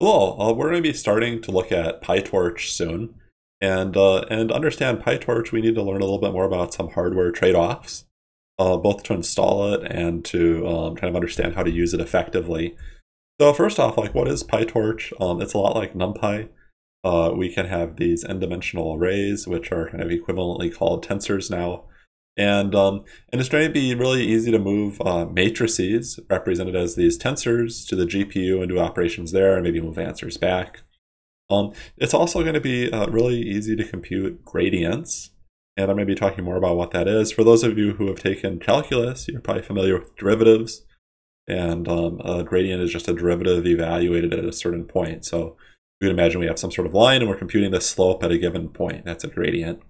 Hello, uh, we're going to be starting to look at PyTorch soon. And, uh, and understand PyTorch, we need to learn a little bit more about some hardware trade-offs, uh, both to install it and to um, kind of understand how to use it effectively. So first off, like what is PyTorch? Um, it's a lot like NumPy. Uh, we can have these n-dimensional arrays, which are kind of equivalently called tensors now. And, um, and it's going to be really easy to move uh, matrices, represented as these tensors, to the GPU and do operations there, and maybe move answers back. Um, it's also going to be uh, really easy to compute gradients, and I'm going to be talking more about what that is. For those of you who have taken calculus, you're probably familiar with derivatives, and um, a gradient is just a derivative evaluated at a certain point. So you can imagine we have some sort of line, and we're computing the slope at a given point. That's a gradient.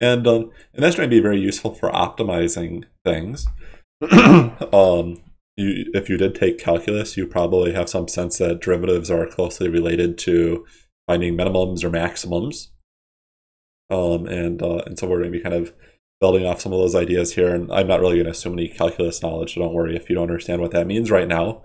And, um, and that's going to be very useful for optimizing things. um, you, if you did take calculus, you probably have some sense that derivatives are closely related to finding minimums or maximums. Um, and, uh, and so we're going to be kind of building off some of those ideas here. And I'm not really going to assume any calculus knowledge, so don't worry if you don't understand what that means right now.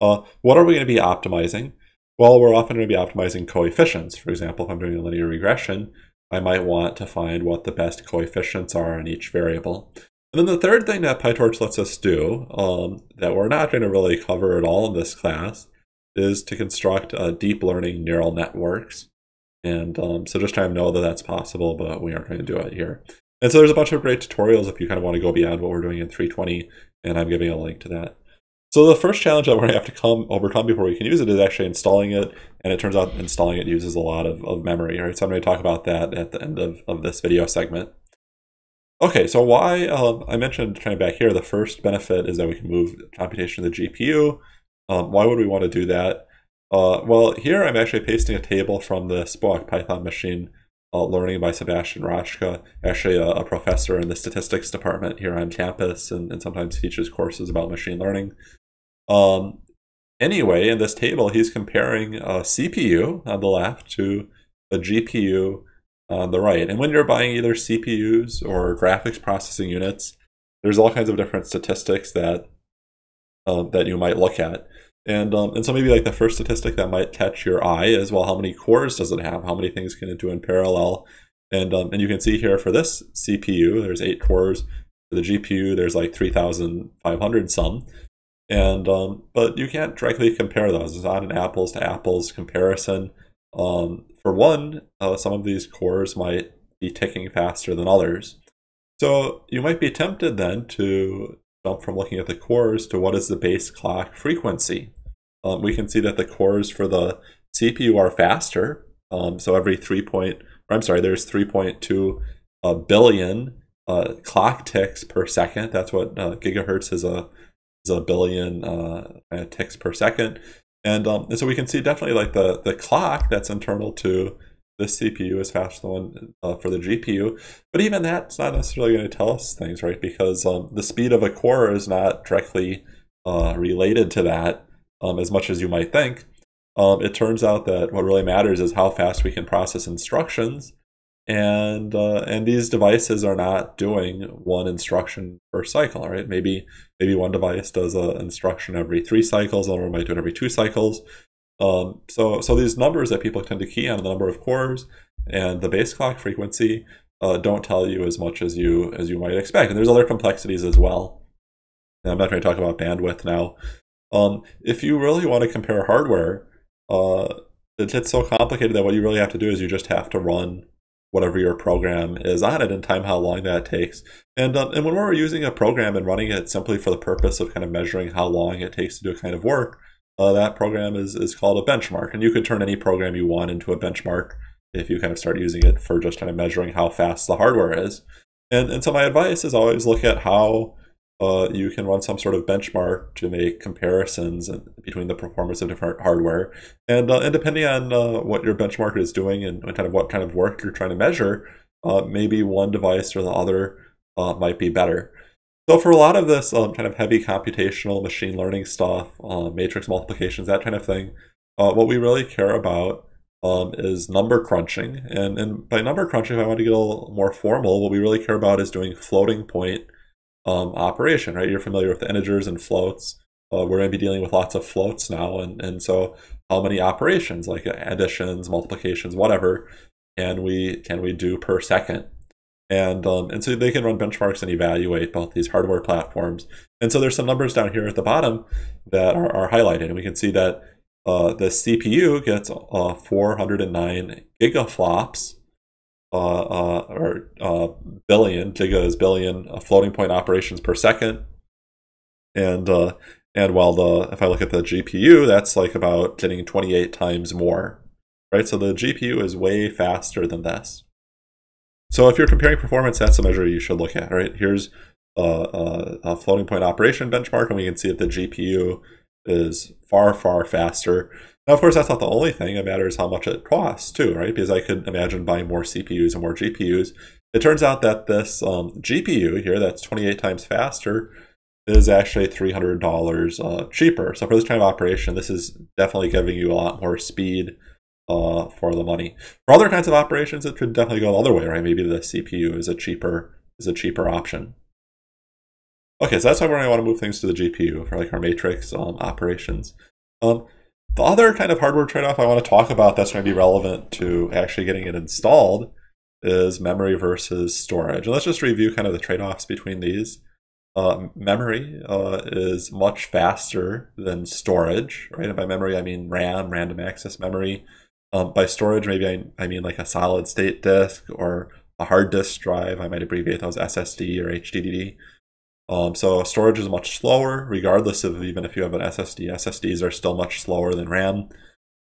Uh, what are we going to be optimizing? Well, we're often going to be optimizing coefficients. For example, if I'm doing a linear regression, I might want to find what the best coefficients are on each variable. And then the third thing that PyTorch lets us do, um, that we're not going to really cover at all in this class, is to construct uh, deep learning neural networks. And um, so just kind of know that that's possible, but we aren't going to do it here. And so there's a bunch of great tutorials if you kind of want to go beyond what we're doing in 320, and I'm giving a link to that. So the first challenge that we're going to have to come overcome before we can use it is actually installing it. And it turns out installing it uses a lot of, of memory, right? So I'm going to talk about that at the end of, of this video segment. Okay, so why, um, I mentioned kind of back here, the first benefit is that we can move computation to the GPU. Um, why would we want to do that? Uh, well, here I'm actually pasting a table from this book, Python Machine uh, Learning by Sebastian Raschka, actually a, a, professor in the statistics department here on campus and, and sometimes teaches courses about machine learning. Um, anyway, in this table, he's comparing a CPU on the left to a GPU on the right. And when you're buying either CPUs or graphics processing units, there's all kinds of different statistics that um, that you might look at. And um, and so maybe like the first statistic that might catch your eye is well, how many cores does it have? How many things can it do in parallel? And um, and you can see here for this CPU, there's eight cores. For the GPU, there's like 3,500 some. And um, but you can't directly compare those. It's not an apples to apples comparison. Um, for one, uh, some of these cores might be ticking faster than others. So you might be tempted then to jump from looking at the cores to what is the base clock frequency. Um, we can see that the cores for the CPU are faster. Um, so every three point, I'm sorry, there's 3.2 uh, billion uh, clock ticks per second. That's what uh, gigahertz is a is a billion uh, ticks per second. And, um, and so we can see definitely like the, the clock that's internal to the CPU is faster than one uh, for the GPU. But even that's not necessarily going to tell us things, right? Because um, the speed of a core is not directly uh, related to that um, as much as you might think. Um, it turns out that what really matters is how fast we can process instructions and uh, and these devices are not doing one instruction per cycle right? Maybe maybe one device does an instruction every three cycles another might do it every two cycles. Um, so so these numbers that people tend to key on the number of cores and the base clock frequency uh, don't tell you as much as you as you might expect. And there's other complexities as well. And i'm not going to talk about bandwidth now. Um, if you really want to compare hardware uh, it's so complicated that what you really have to do is you just have to run whatever your program is on it and time how long that takes. And, um, and when we're using a program and running it simply for the purpose of kind of measuring how long it takes to do a kind of work, uh, that program is, is called a benchmark. And you could turn any program you want into a benchmark if you kind of start using it for just kind of measuring how fast the hardware is. And, and so my advice is always look at how uh, you can run some sort of benchmark to make comparisons between the performance of different hardware. And, uh, and depending on uh, what your benchmark is doing and kind of what kind of work you're trying to measure, uh, maybe one device or the other uh, might be better. So for a lot of this um, kind of heavy computational machine learning stuff, uh, matrix multiplications, that kind of thing, what we really care about um, is number crunching. And, and by number crunching, if I want to get a little more formal, what we really care about is doing floating point um, operation, right? You're familiar with the integers and floats. Uh, we're going to be dealing with lots of floats now, and, and so how many operations, like additions, multiplications, whatever, can we can we do per second. And, um, and so they can run benchmarks and evaluate both these hardware platforms. And so there's some numbers down here at the bottom that are, are highlighted. And we can see that uh, the CPU gets uh, 409 gigaflops, Uh, uh, or uh, billion, giga is billion uh, floating point operations per second. And uh, and while the if I look at the GPU, that's like about getting 28 times more, right? So the GPU is way faster than this. So if you're comparing performance, that's a measure you should look at, right? Here's a, a, a floating point operation benchmark, and we can see that the GPU is far, far faster. Now, of course, that's not the only thing. It matters how much it costs, too, right? Because I could imagine buying more CPUs and more GPUs. It turns out that this um, GPU here, that's 28 times faster, is actually $300 uh, cheaper. So for this kind of operation, this is definitely giving you a lot more speed uh, for the money. For other kinds of operations, it could definitely go the other way, right? Maybe the CPU is a cheaper is a cheaper option. Okay, so that's why we're going to want to move things to the GPU for like our matrix um, operations. Um, the other kind of hardware trade-off I want to talk about that's going to be relevant to actually getting it installed is memory versus storage. And let's just review kind of the trade-offs between these. Uh, memory uh, is much faster than storage, right? And by memory, I mean RAM, random access memory. Um, by storage, maybe I, I mean like a solid state disk or a hard disk drive. I might abbreviate those SSD or HDD. Um, so storage is much slower, regardless of even if you have an SSD. SSDs are still much slower than RAM.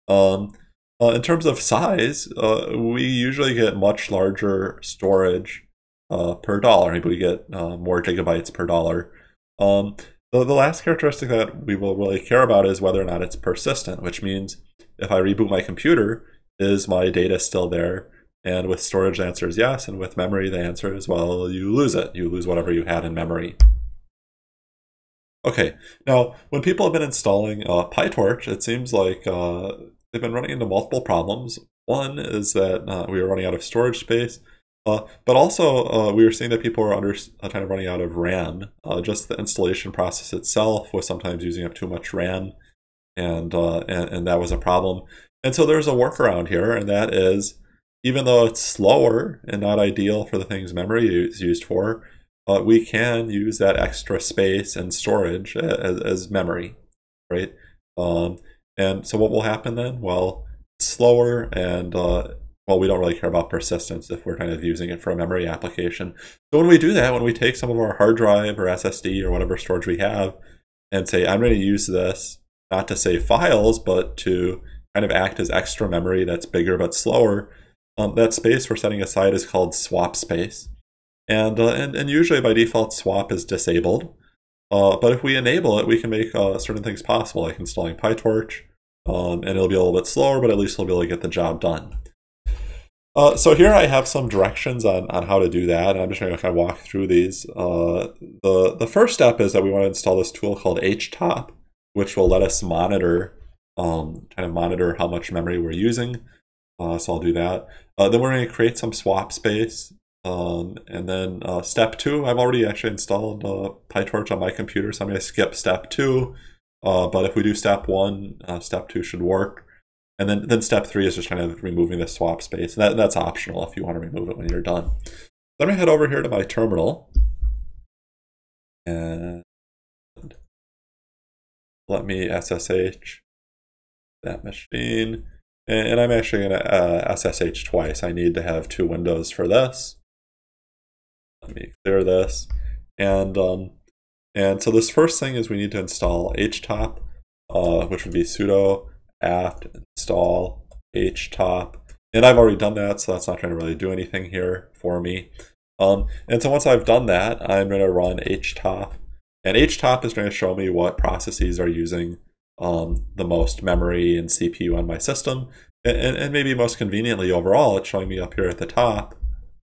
Um, uh, in terms of size, uh, we usually get much larger storage uh, per dollar. Maybe we get uh, more gigabytes per dollar. Um, the, the last characteristic that we will really care about is whether or not it's persistent, which means if I reboot my computer, is my data still there? And with storage, the answer is yes. And with memory, the answer is, well, you lose it. You lose whatever you had in memory. Okay, now when people have been installing uh, PyTorch, it seems like uh, they've been running into multiple problems. One is that uh, we were running out of storage space, uh, but also uh, we were seeing that people were under uh, kind of running out of RAM. just the installation process itself was sometimes using up too much RAM, and, and and that was a problem. And so there's a workaround here, and that is even though it's slower and not ideal for the things memory is used for, uh, we can use that extra space and storage as, as memory, right? Um, and so what will happen then? Well, slower and uh, well, we don't really care about persistence if we're kind of using it for a memory application. So when we do that, when we take some of our hard drive or SSD or whatever storage we have and say, I'm going to use this not to save files, but to kind of act as extra memory that's bigger but slower, um, that space we're setting aside is called swap space. And, uh, and, and usually by default, swap is disabled. Uh, but if we enable it, we can make uh, certain things possible, like installing PyTorch, um, and it'll be a little bit slower, but at least we'll be able to get the job done. Uh, so here I have some directions on, on how to do that, and I'm just going to kind of walk through these. Uh, the, the first step is that we want to install this tool called HTOP, which will let us monitor, um, kind of monitor how much memory we're using. Uh, so I'll do that. Uh, then we're going to create some swap space. Um, and then uh, step two, I've already actually installed uh, PyTorch on my computer, so I'm going to skip step two. Uh, but if we do step one, uh, step two should work. And then, then step three is just kind of removing the swap space. That, that's optional if you want to remove it when you're done. Let me head over here to my terminal. And let me SSH that machine. And, and I'm actually going to uh, SSH twice. I need to have two windows for this. Let me clear this. And um, and so this first thing is we need to install htop, uh, which would be sudo apt install htop. And I've already done that, so that's not going to really do anything here for me. Um, and so once I've done that, I'm going to run htop. And htop is going to show me what processes are using um, the most memory and CPU on my system. And, and, maybe most conveniently overall, it's showing me up here at the top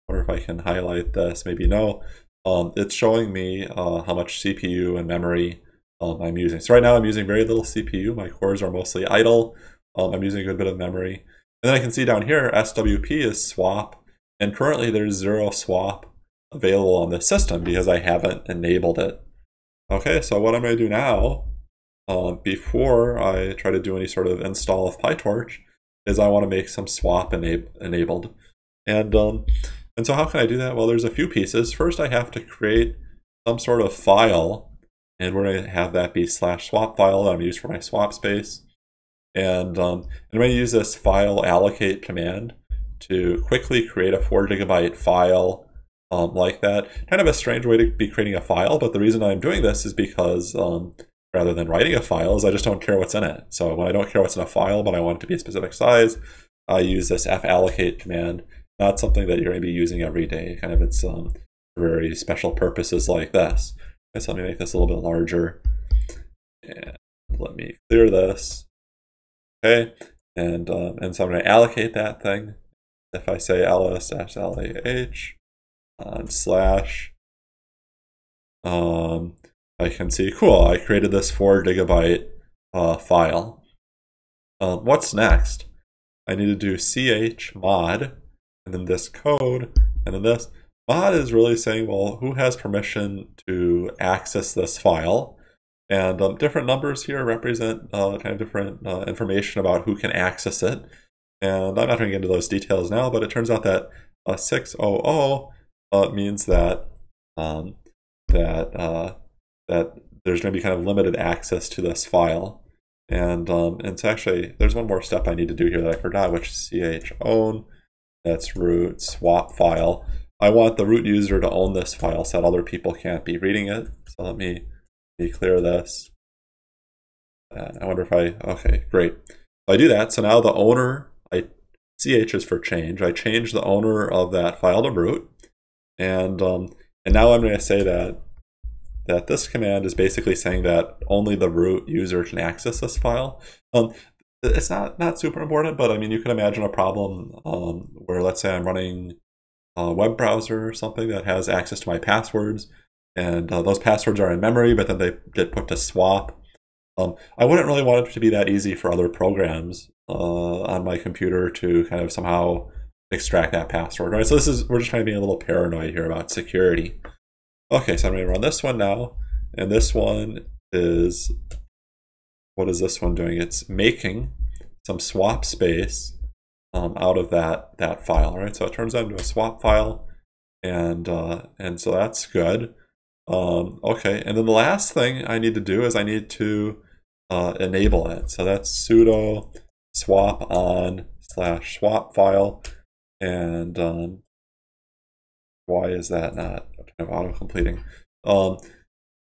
or if I can highlight this, maybe no. Um, it's showing me uh, how much CPU and memory um, I'm using. So right now I'm using very little CPU. My cores are mostly idle. Um, I'm using a good bit of memory. And then I can see down here, SWP is swap. And currently there's zero swap available on this system because I haven't enabled it. Okay, so what I'm going to do now uh, before I try to do any sort of install of PyTorch is I want to make some swap enab enabled. And, um, and so how can I do that? Well, there's a few pieces. First, I have to create some sort of file, and we're going to have that be slash swap file that I'm used for my swap space. And um, I'm going to use this file allocate command to quickly create a four gigabyte file um, like that. Kind of a strange way to be creating a file, but the reason I'm doing this is because um, rather than writing a file is I just don't care what's in it. So when I don't care what's in a file, but I want it to be a specific size, I use this fallocate command. Not something that you're going to be using every day. Kind of it's um, very special purposes like this. So let me make this a little bit larger. And let me clear this. Okay, and um, and so I'm going to allocate that thing. If I say ls lah on slash, um, I can see, cool, I created this four gigabyte uh, file. Um, what's next? I need to do ch mod, and then this code, and then this. Mod is really saying, well, who has permission to access this file? And um, different numbers here represent uh, kind of different uh, information about who can access it. And I'm not going to get into those details now, but it turns out that uh, 600 uh, means that um, that uh, that there's going to be kind of limited access to this file. And um, and so actually, there's one more step I need to do here that I forgot, which is ch own. That's root swap file. I want the root user to own this file so that other people can't be reading it. So let me be clear this. And I wonder if I, okay, great. I do that. So now the owner, I ch is for change. I change the owner of that file to root. And um, and now I'm going to say that that this command is basically saying that only the root user can access this file. Um, it's not not super important, but I mean, you can imagine a problem um, where, let's say, I'm running a web browser or something that has access to my passwords, and uh, those passwords are in memory, but then they get put to swap. Um, I wouldn't really want it to be that easy for other programs uh, on my computer to kind of somehow extract that password, right? So this is we're just trying to be a little paranoid here about security. Okay, so I'm going to run this one now. And this one is, what is this one doing? It's making some swap space um, out of that, that file, right? So it turns out into a swap file. And, uh, and so that's good. Um, okay, and then the last thing I need to do is I need to uh, enable it. So that's sudo swap on slash swap file. And um, why is that not of auto-completing? Um,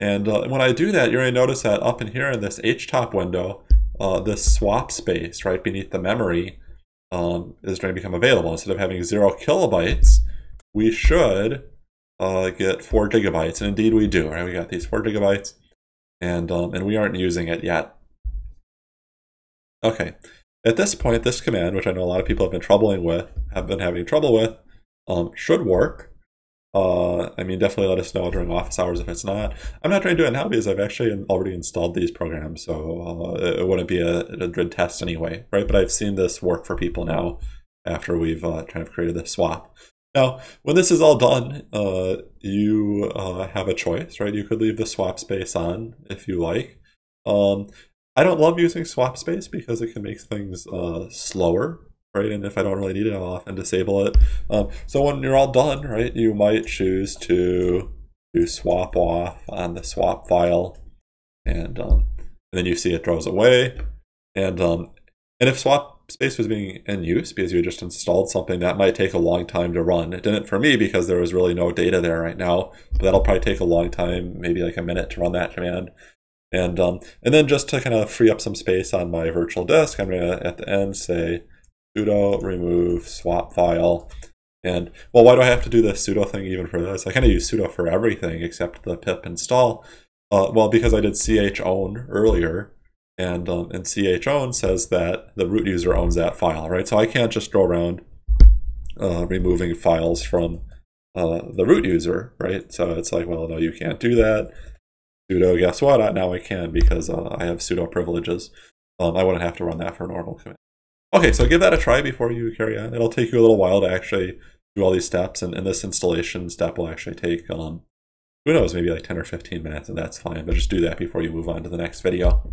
and uh, when I do that, you're going to notice that up in here in this htop window, uh, this swap space right beneath the memory um, is going to become available. Instead of having zero kilobytes, we should uh, get four gigabytes. And indeed we do, right? We got these four gigabytes and, um, and we aren't using it yet. Okay, at this point, this command, which I know a lot of people have been troubling with, have been having trouble with, um, should work. Uh, I mean, definitely let us know during office hours if it's not. I'm not trying to do it now because I've actually already installed these programs, so uh, it wouldn't be a, a, good test anyway, right? But I've seen this work for people now after we've uh, kind of created this swap. Now, when this is all done, uh, you uh, have a choice, right? You could leave the swap space on if you like. Um, I don't love using swap space because it can make things uh, slower right? And if I don't really need it, I'll often disable it. Um, so when you're all done, right, you might choose to do swap off on the swap file, and um, and then you see it throws away. And um, and if swap space was being in use because you just installed something, that might take a long time to run. It didn't for me because there was really no data there right now, but that'll probably take a long time, maybe like a minute to run that command. And um, and then just to kind of free up some space on my virtual disk, I'm gonna at the end say sudo remove swap file. And well, why do I have to do the sudo thing even for this? I kind of use sudo for everything except the pip install. Uh, well, because I did ch own earlier, and um, and ch own says that the root user owns that file, right? So I can't just go around uh, removing files from uh, the root user, right? So it's like, well, no, you can't do that. sudo, guess what? Now I can because uh, I have sudo privileges. Um, I wouldn't have to run that for normal command. Okay, so give that a try before you carry on. It'll take you a little while to actually do all these steps, and, and this installation step will actually take um, who knows, maybe like 10 or 15 minutes, and that's fine. But just do that before you move on to the next video.